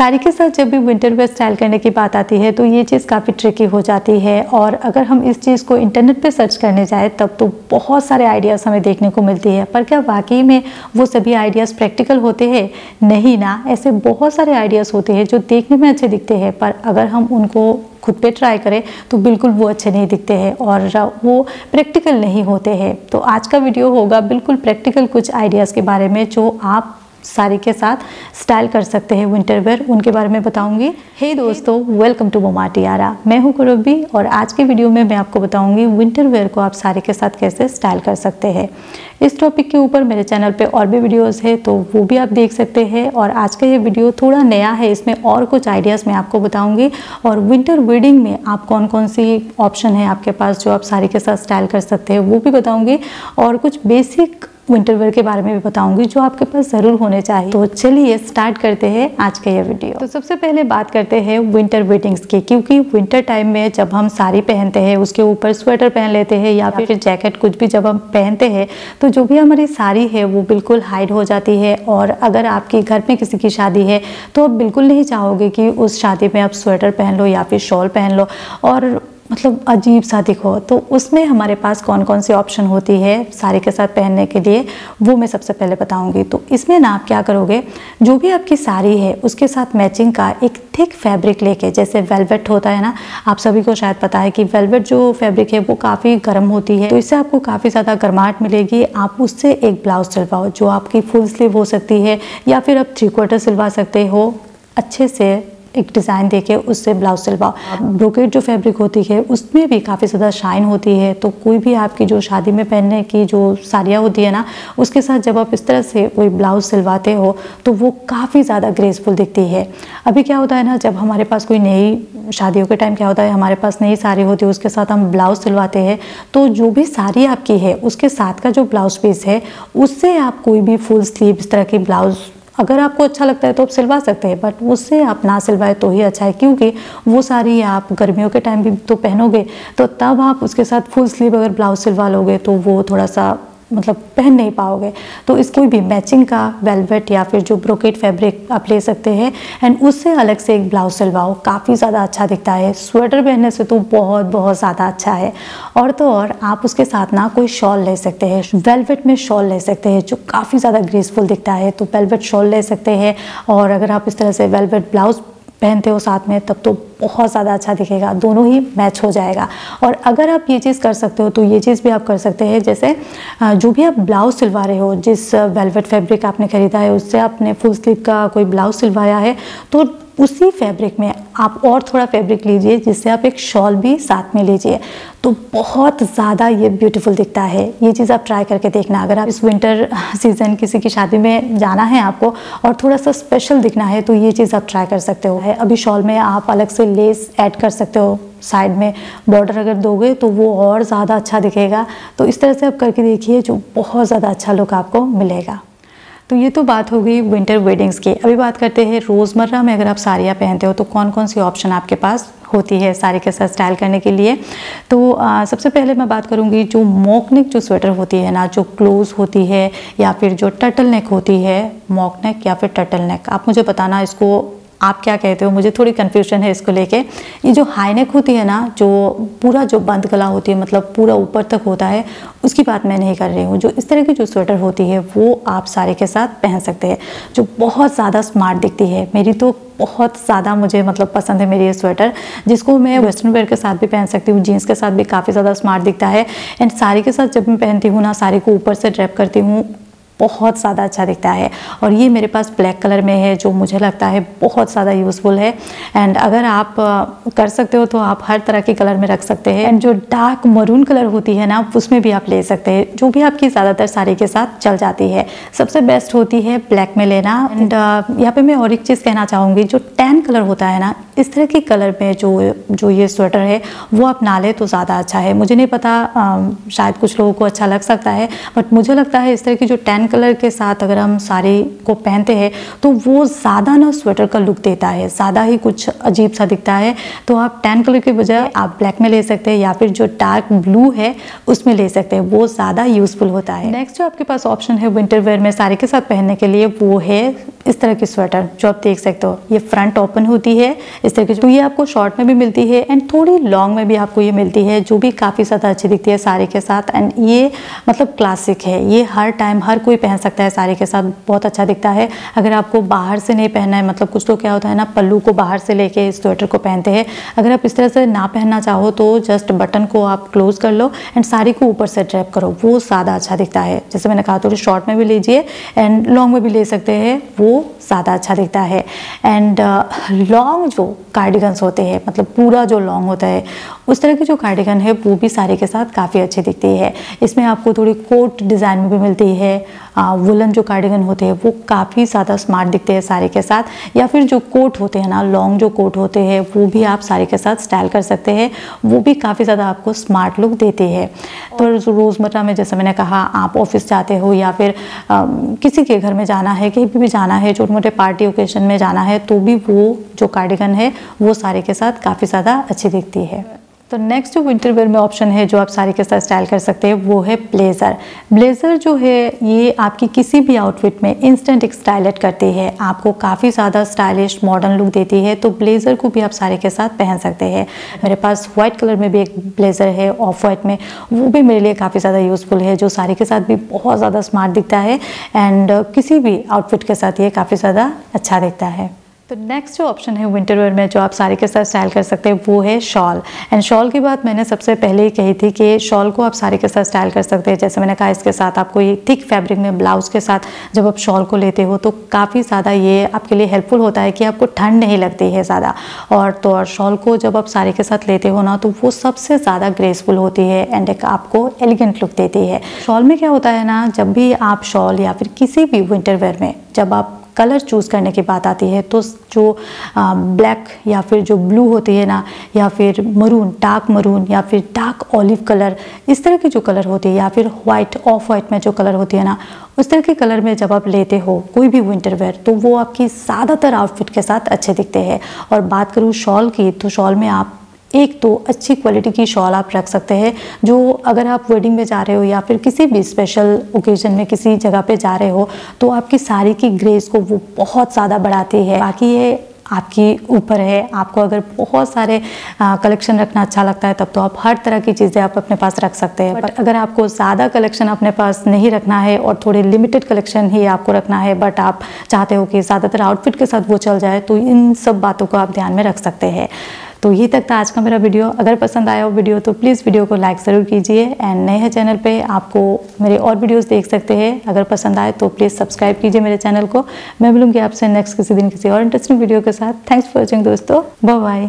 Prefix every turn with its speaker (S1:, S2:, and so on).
S1: साड़ी के साथ जब भी विंटर वेयर स्टाइल करने की बात आती है तो ये चीज़ काफ़ी ट्रिकी हो जाती है। और अगर हम इस चीज़ को इंटरनेट पे सर्च करने जाए, तब तो बहुत सारे आइडियाज़ हमें देखने को मिलती है। पर क्या वाकई में वो सभी आइडियाज़ प्रैक्टिकल होते हैं? नहीं ना। ऐसे बहुत सारे आइडियाज़ होते हैं जो देखने में अच्छे दिखते हैं, पर अगर हम उनको खुद पे ट्राई करें तो बिल्कुल वो अच्छे नहीं दिखते हैं और वो प्रैक्टिकल नहीं होते हैं। तो आज का वीडियो होगा बिल्कुल प्रैक्टिकल कुछ आइडियाज़ के बारे में, जो आप साड़ी के साथ स्टाइल कर सकते हैं विंटर वेयर उनके बारे में बताऊँगी। हे hey दोस्तों वेलकम टू बोमा टियारा मैं हूँ कुरबी और आज के वीडियो में मैं आपको बताऊँगी विंटर वेयर को आप साड़ी के साथ कैसे स्टाइल कर सकते हैं। इस टॉपिक के ऊपर मेरे चैनल पे और भी वीडियोस है तो वो भी आप देख सकते हैं और आज का ये वीडियो थोड़ा नया है इसमें और कुछ आइडियाज़ मैं आपको बताऊँगी। और विंटर वेडिंग में आप कौन कौन सी ऑप्शन है आपके पास जो आप साड़ी के साथ स्टाइल कर सकते हैं वो भी बताऊँगी। और कुछ बेसिक विंटर वेयर के बारे में भी बताऊँगी जो आपके पास ज़रूर होने चाहिए। तो चलिए स्टार्ट करते हैं आज का ये वीडियो तो सबसे पहले बात करते हैं विंटर वेडिंग्स की क्योंकि विंटर टाइम में जब हम साड़ी पहनते हैं उसके ऊपर स्वेटर पहन लेते हैं या फिर जैकेट कुछ भी जब हम पहनते हैं तो जो भी हमारी साड़ी है वो बिल्कुल हाइड हो जाती है। और अगर आपके घर में किसी की शादी है तो आप बिल्कुल नहीं चाहोगे कि उस शादी में आप स्वेटर पहन लो या फिर शॉल पहन लो। और मतलब अजीब सा दिखो। तो उसमें हमारे पास कौन कौन सी ऑप्शन होती है साड़ी के साथ पहनने के लिए, वो मैं सबसे पहले बताऊँगी। तो इसमें ना आप क्या करोगे, जो भी आपकी साड़ी है, उसके साथ मैचिंग का एक थिक फैब्रिक लेके, जैसे वेलवेट होता है ना, आप सभी को शायद पता है कि वेलवेट जो फैब्रिक है, वो काफ़ी गर्म होती है। तो इससे आपको काफ़ी ज़्यादा गर्माहट मिलेगी। आप उससे एक ब्लाउज सिलवाओ, जो आपकी फुल स्लीव हो सकती है, या फिर आप थ्री क्वार्टर सिलवा सकते हो। अच्छे से एक डिज़ाइन देके उससे ब्लाउज सिलवाओ। ब्रोकेट जो फैब्रिक होती है, उसमें भी काफ़ी ज़्यादा शाइन होती है। तो कोई भी आपकी जो शादी में पहनने की जो साड़ियाँ होती है ना, उसके साथ जब आप इस तरह से कोई ब्लाउज सिलवाते हो तो वो काफ़ी ज़्यादा ग्रेसफुल दिखती है। अभी क्या होता है ना, जब हमारे पास कोई नई शादियों के टाइम क्या होता है, हमारे पास नई साड़ी होती है, उसके साथ हम ब्लाउज सिलवाते हैं तो जो भी साड़ी आपकी है, उसके साथ का जो ब्लाउज पीस है, उससे आप कोई भी फुल स्लीव इस तरह की ब्लाउज अगर आपको अच्छा लगता है तो आप सिलवा सकते हैं बट उससे आप ना सिलवाए तो ही अच्छा है, क्योंकि वो सारी आप गर्मियों के टाइम भी तो पहनोगे तो तब आप उसके साथ फुल स्लीव अगर ब्लाउज सिलवा लोगे तो वो थोड़ा सा मतलब पहन नहीं पाओगे। तो इसको भी मैचिंग का वेलवेट या फिर जो ब्रोकेट फैब्रिक आप ले सकते हैं एंड उससे अलग से एक ब्लाउज सिलवाओ। काफ़ी ज़्यादा अच्छा दिखता है। स्वेटर पहनने से तो बहुत बहुत ज़्यादा अच्छा है। और तो और, आप उसके साथ ना कोई शॉल ले सकते हैं। वेलवेट में शॉल ले सकते हैं, जो काफ़ी ज़्यादा ग्रेसफुल दिखता है। तो वेलवेट शॉल ले सकते हैं। और अगर आप इस तरह से वेलवेट ब्लाउज पहनते हो साथ में, तब तो बहुत ज़्यादा अच्छा दिखेगा, दोनों ही मैच हो जाएगा। और अगर आप ये चीज़ कर सकते हो तो ये चीज़ भी आप कर सकते हैं, जैसे जो भी आप ब्लाउज सिलवा रहे हो, जिस वेलवेट फैब्रिक आपने ख़रीदा है, उससे आपने फुल स्लीव का कोई ब्लाउज सिलवाया है तो उसी फैब्रिक में आप और थोड़ा फैब्रिक लीजिए, जिससे आप एक शॉल भी साथ में लीजिए। तो बहुत ज़्यादा ये ब्यूटीफुल दिखता है। ये चीज़ आप ट्राई करके देखना। अगर आप इस विंटर सीज़न किसी की शादी में जाना है आपको और थोड़ा सा स्पेशल दिखना है तो ये चीज़ आप ट्राई कर सकते हो। है, अभी शॉल में आप अलग से लेस ऐड कर सकते हो साइड में। बॉर्डर अगर दोगे तो वो और ज़्यादा अच्छा दिखेगा। तो इस तरह से आप करके देखिए जो बहुत ज़्यादा अच्छा लुक आपको मिलेगा। तो ये तो बात हो गई विंटर वेडिंग्स की। अभी बात करते हैं रोज़मर्रा में अगर आप साड़ियाँ पहनते हो तो कौन कौन सी ऑप्शन आपके पास होती है साड़ी के साथ स्टाइल करने के लिए? तो आ, सबसे पहले मैं बात करूँगी जो मॉकनेक जो स्वेटर होती है ना जो क्लोज होती है या फिर जो टटल नेक होती है मॉकनेक या फिर टटल नेक आप मुझे बताना इसको आप क्या कहते हो? मुझे थोड़ी कन्फ्यूज़न है इसको लेके। ये जो हाई नेक होती है ना, जो पूरा जो बंद गला होती है मतलब पूरा ऊपर तक होता है, उसकी बात मैं नहीं कर रही हूँ। जो इस तरह की जो स्वेटर होती है, वो आप सारे के साथ पहन सकते हैं। जो बहुत ज़्यादा स्मार्ट दिखती है, मेरी तो बहुत ज़्यादा मुझे मतलब पसंद है मेरी ये स्वेटर जिसको मैं वेस्टर्न वेयर के साथ भी पहन सकती हूँ जीन्स के साथ भी काफ़ी ज़्यादा स्मार्ट दिखता है। एंड साड़ी के साथ जब मैं पहनती हूँ ना साड़ी को ऊपर से ड्रैप करती हूँ बहुत ज़्यादा अच्छा दिखता है। और ये मेरे पास ब्लैक कलर में है, जो मुझे लगता है बहुत ज़्यादा यूज़फुल है। एंड अगर आप कर सकते हो तो आप हर तरह के कलर में रख सकते हैं। एंड जो डार्क मरून कलर होती है ना, उसमें भी आप ले सकते हैं। जो भी आपकी ज़्यादातर साड़ी के साथ चल जाती है। सबसे बेस्ट होती है ब्लैक में लेना। एंड यहाँ पे मैं और एक चीज़ कहना चाहूँगी, जो टैन कलर होता है ना, इस तरह के कलर में जो जो ये स्वेटर है, वो आप ना ले तो ज़्यादा अच्छा है। मुझे नहीं पता शायद कुछ लोगों को अच्छा लग सकता है बट मुझे लगता है इस तरह की जो टैन कलर के साथ अगर हम साड़ी को पहनते हैं तो वो ज़्यादा ना स्वेटर का लुक देता है। ज़्यादा ही कुछ अजीब सा दिखता है। तो आप टैन कलर के बजाय आप ब्लैक में ले सकते हैं या फिर जो डार्क ब्लू है, उसमें ले सकते हैं। वो ज़्यादा यूज़फुल होता है। नेक्स्ट जो आपके पास ऑप्शन है विंटर वेयर में साड़ी के साथ पहनने के लिए, वो है इस तरह की स्वेटर जो आप देख सकते हो। ये फ्रंट ओपन होती है इस तरह की तो ये आपको शॉर्ट में भी मिलती है एंड थोड़ी लॉन्ग में भी आपको ये मिलती है, जो भी काफ़ी ज़्यादा अच्छी दिखती है साड़ी के साथ। एंड ये मतलब क्लासिक है। ये हर टाइम हर कोई पहन सकता है साड़ी के साथ बहुत अच्छा दिखता है। अगर आपको बाहर से नहीं पहनना है मतलब कुछ लोग क्या होता है ना पल्लू को बाहर से लेके स्वेटर को पहनते हैं। अगर आप इस तरह से ना पहनना चाहो तो जस्ट बटन को आप क्लोज कर लो एंड साड़ी को ऊपर से ड्रैप करो। वो ज़्यादा अच्छा दिखता है। जैसे मैंने कहा थोड़ी शॉर्ट में भी लीजिए एंड लॉन्ग में भी ले सकते हैं वो ज़्यादा अच्छा दिखता है। एंड लॉन्ग uh, जो कार्डिगन्स होते हैं मतलब पूरा जो लॉन्ग होता है उस तरह की जो कार्डिगन है वो भी साड़ी के साथ काफ़ी अच्छी दिखती है। इसमें आपको थोड़ी कोट डिज़ाइन में भी मिलती है वुलन जो कार्डिगन होते हैं वो काफ़ी ज़्यादा स्मार्ट दिखते हैं सारे के साथ। या फिर जो कोट होते हैं ना लॉन्ग जो कोट होते हैं वो भी आप सारे के साथ स्टाइल कर सकते हैं। वो भी काफ़ी ज़्यादा आपको स्मार्ट लुक देते हैं। तो रोज़मर्रा में जैसे मैंने कहा आप ऑफ़िस जाते हो या फिर आ, किसी के घर में जाना है कहीं भी जाना है छोटे मोटे पार्टी ओकेजन में जाना है तो भी वो जो कार्डिगन है वो सारे के साथ काफ़ी ज़्यादा अच्छी दिखती है। तो नेक्स्ट जो विंटर वेयर में ऑप्शन है जो आप साड़ी के साथ स्टाइल कर सकते हैं, वो है ब्लेज़र ब्लेज़र जो है, ये आपकी किसी भी आउटफिट में इंस्टेंट एक स्टाइलेट करती है। आपको काफ़ी ज़्यादा स्टाइलिश मॉडर्न लुक देती है तो ब्लेज़र को भी आप साड़ी के साथ पहन सकते हैं। मेरे पास व्हाइट कलर में भी एक ब्लेज़र है ऑफ़ वाइट में, वो भी मेरे लिए काफ़ी ज़्यादा यूज़फुल है, जो साड़ी के साथ भी बहुत ज़्यादा स्मार्ट दिखता है एंड किसी भी आउटफिट के साथ ये काफ़ी ज़्यादा अच्छा दिखता है। तो नेक्स्ट जो ऑप्शन है विंटर वेयर में जो आप साड़ी के साथ स्टाइल कर सकते हैं, वो है शॉल एंड शॉल की बात मैंने सबसे पहले ही कही थी कि शॉल को आप साड़ी के साथ स्टाइल कर सकते हैं। जैसे मैंने कहा, इसके साथ आपको ये थिक फैब्रिक में ब्लाउज़ के साथ जब आप शॉल को लेते हो तो काफ़ी ज़्यादा ये आपके लिए हेल्पफुल होता है कि आपको ठंड नहीं लगती है ज़्यादा। और तो और शॉल को जब आप साड़ी के साथ लेते हो ना तो वो सबसे ज़्यादा ग्रेसफुल होती है एंड एक आपको एलिगेंट लुक देती है। शॉल में क्या होता है ना, जब भी आप शॉल या फिर किसी भी विंटर वेयर में जब आप कलर चूज़ करने की बात आती है तो जो ब्लैक या फिर जो ब्लू होती है ना, या फिर मरून, डार्क मरून, या फिर डार्क ऑलिव कलर, इस तरह की जो कलर होती है, या फिर वाइट ऑफ़ वाइट में जो कलर होती है ना, उस तरह के कलर में जब आप लेते हो, कोई भी विंटर वेयर तो वो आपकी ज़्यादातर आउटफिट के साथ अच्छे दिखते हैं। और बात करूँ शॉल की तो शॉल में आप एक तो अच्छी क्वालिटी की शॉल आप रख सकते हैं, जो अगर आप वेडिंग में जा रहे हो या फिर किसी भी स्पेशल ओकेजन में किसी जगह पे जा रहे हो तो आपकी साड़ी की ग्रेस को वो बहुत ज़्यादा बढ़ाती है। बाकी ये आपकी ऊपर है, आपको अगर बहुत सारे कलेक्शन रखना अच्छा लगता है, तब तो आप हर तरह की चीज़ें आप अपने पास रख सकते हैं। बट अगर आपको ज़्यादा कलेक्शन अपने पास नहीं रखना है और थोड़े लिमिटेड कलेक्शन ही आपको रखना है बट आप चाहते हो कि ज़्यादातर आउटफिट के साथ वो चल जाए तो इन सब बातों को आप ध्यान में रख सकते हैं। तो ये तक था आज का मेरा वीडियो। अगर पसंद आया हो वीडियो तो प्लीज़ वीडियो को लाइक ज़रूर कीजिए। एंड नए हैं चैनल पे, आपको मेरे और वीडियोस देख सकते हैं। अगर पसंद आए तो प्लीज़ सब्सक्राइब कीजिए मेरे चैनल को। मैं मिलूँगी आपसे नेक्स्ट किसी दिन किसी और इंटरेस्टिंग वीडियो के साथ। थैंक्स फॉर वॉचिंग दोस्तों। बाय